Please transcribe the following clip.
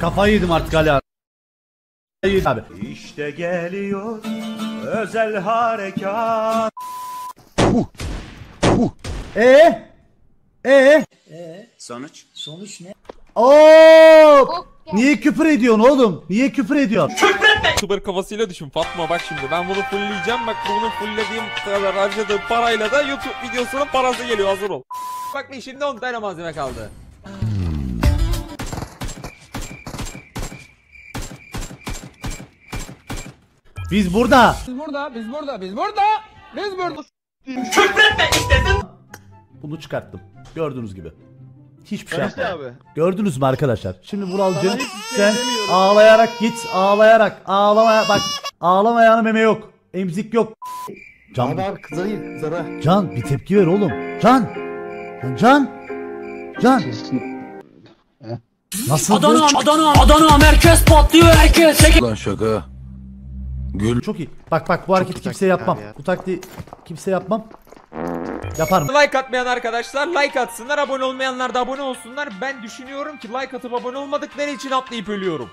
Kafayı yedim artık Ali abi. Kafayı yedim abi. İşte geliyor özel harekat. Ee? Ee? Sonuç? Oo! Niye küfür ediyorsun oğlum? Niye küfür ediyorsun? YouTuber kafasıyla düşün Fatma bak şimdi ben bunu fullleyeceğim bak bunu fulllediğim kadar harcadığım parayla da YouTube videosunun parası geliyor hazır ol. Bak bir şimdi 10 tane malzeme kaldı. Biz burada. Biz burada, biz burada, biz burada. Biz burada. Bunu çıkarttım. Gördüğünüz gibi. Hiçbir şey yapmadım. Gördünüz mü arkadaşlar? Şimdi Vuralcı sen ağlayarak git. Ağlayarak. Ağlamaya bak. Ağlamayana meme yok. Emzik yok. Can, Abi kızarayım kızara. Can bir tepki ver oğlum. Can. Can. Can. Can. Nasıl? Adana, Adana, Adana merkez patlıyor herkes. Lan şaka. Gül. Çok iyi. Bak bak bu hareketi kimseye yapmam. Bu taktiği kimseye yapmam. Yaparım. Like atmayan arkadaşlar like atsınlar abone olmayanlar da abone olsunlar. Ben düşünüyorum ki like atıp abone olmadıkları için atlayıp ölüyorum.